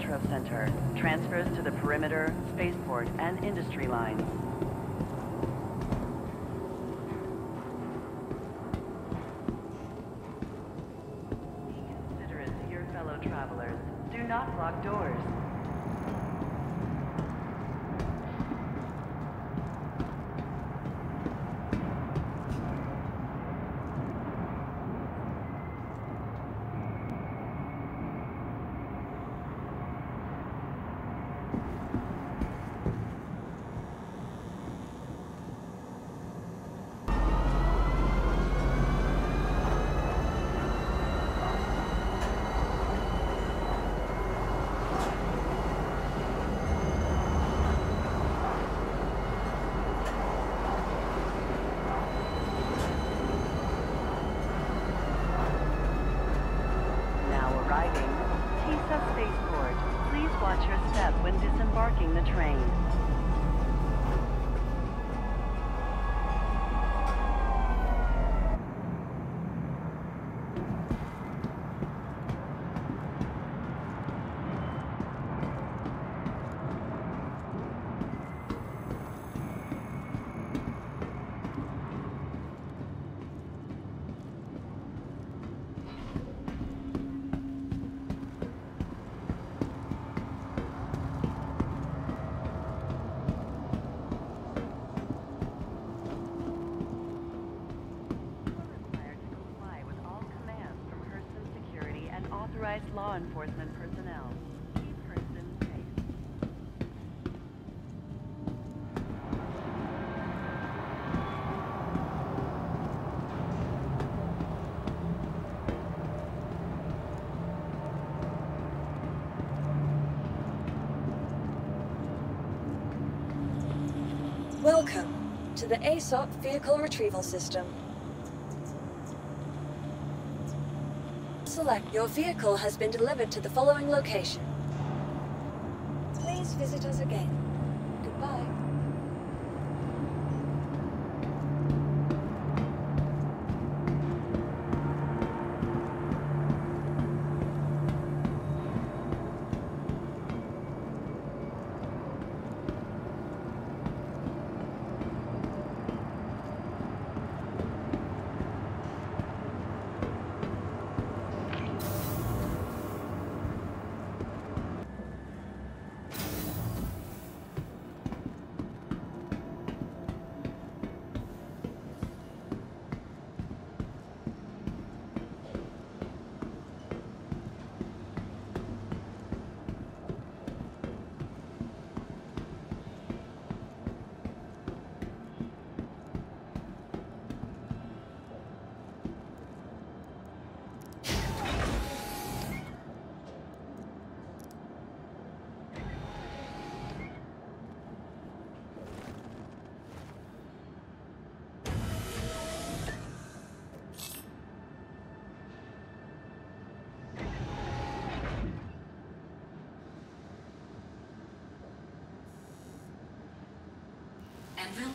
Metro Center. Transfers to the perimeter, spaceport, and industry lines. Watch your step when disembarking the train. Law enforcement personnel. Welcome to the ASOP Vehicle Retrieval System. Your vehicle has been delivered to the following location. Please visit us again.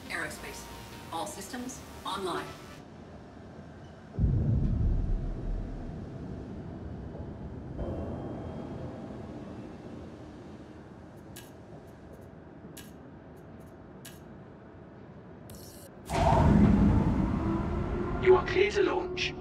Aerospace. All systems online. You are clear to launch.